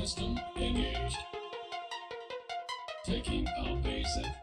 System engaged. Taking our base at